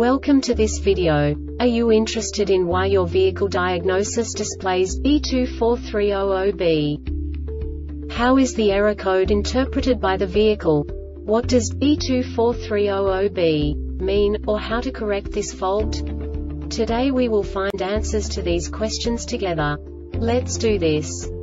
Welcome to this video. Are you interested in why your vehicle diagnosis displays B24300B? How is the error code interpreted by the vehicle? What does B24300B mean, or how to correct this fault? Today we will find answers to these questions together. Let's do this.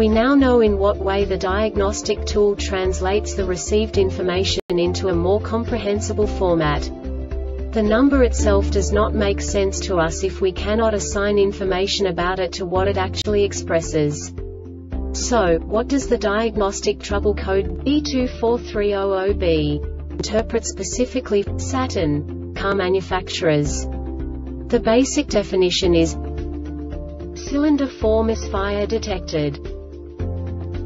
We now know in what way the diagnostic tool translates the received information into a more comprehensible format. The number itself does not make sense to us if we cannot assign information about it to what it actually expresses. So, what does the diagnostic trouble code B24300B interpret specifically Saturn car manufacturers? The basic definition is cylinder 4 misfire detected.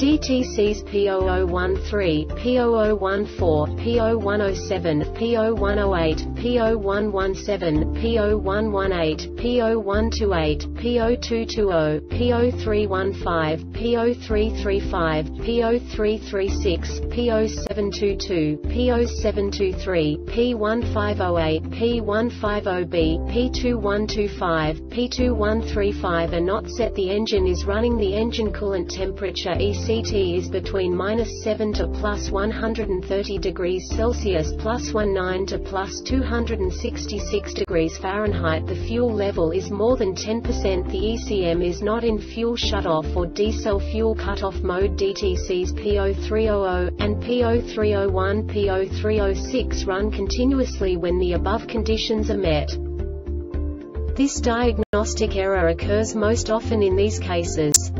DTCs P0013, P0014, P0107, P0108, P0117, P0118, P0128, P0220, P0315, P0335, P0336, P0722, P0723, P150A, P150B, P2125, P2135 are not set the engine is running the engine coolant temperature ECT is between minus 7 to plus 130 degrees Celsius plus 19 to plus 266 degrees Fahrenheit the fuel level is more than 10% the ECM is not in fuel shutoff or decel fuel cutoff mode DTCs P0300 and P0301 P0306 run continuously when the above conditions are met. This diagnostic error occurs most often in these cases.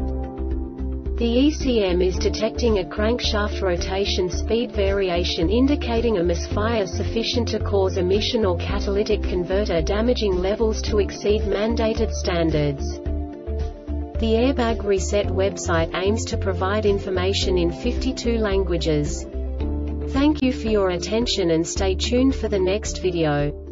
The ECM is detecting a crankshaft rotation speed variation indicating a misfire sufficient to cause emission or catalytic converter damaging levels to exceed mandated standards. The Airbag Reset website aims to provide information in 52 languages. Thank you for your attention and stay tuned for the next video.